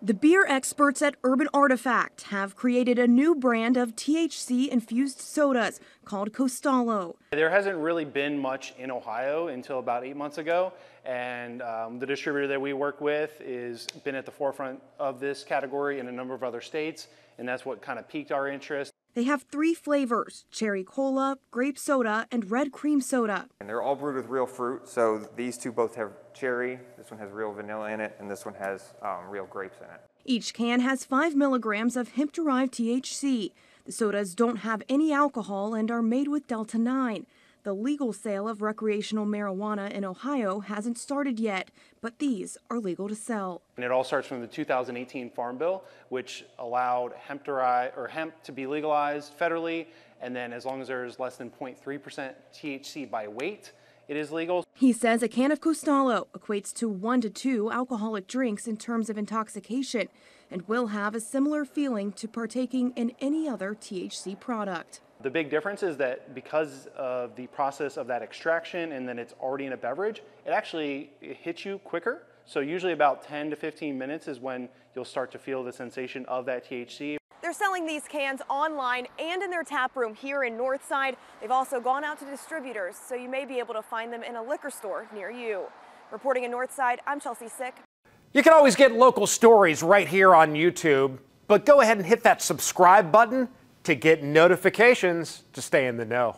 The beer experts at Urban Artifact have created a new brand of THC infused sodas called Costallo. There hasn't really been much in Ohio until about eight months ago, and um, the distributor that we work with is been at the forefront of this category in a number of other states, and that's what kind of piqued our interest. They have three flavors cherry cola, grape soda, and red cream soda. And they're all brewed with real fruit, so these two both have cherry, this one has real vanilla in it, and this one has um, real grapes in it. Each can has 5 milligrams of hemp derived THC. The sodas don't have any alcohol and are made with Delta 9. The legal sale of recreational marijuana in Ohio hasn't started yet, but these are legal to sell. And it all starts from the 2018 Farm Bill, which allowed hemp, or hemp to be legalized federally, and then as long as there's less than 0.3% THC by weight, it is legal. He says a can of Costallo equates to one to two alcoholic drinks in terms of intoxication and will have a similar feeling to partaking in any other THC product. The big difference is that because of the process of that extraction and then it's already in a beverage, it actually it hits you quicker. So usually about 10 to 15 minutes is when you'll start to feel the sensation of that THC. They're selling these cans online and in their tap room here in Northside. They've also gone out to distributors, so you may be able to find them in a liquor store near you. Reporting in Northside, I'm Chelsea Sick. You can always get local stories right here on YouTube, but go ahead and hit that subscribe button to get notifications to stay in the know.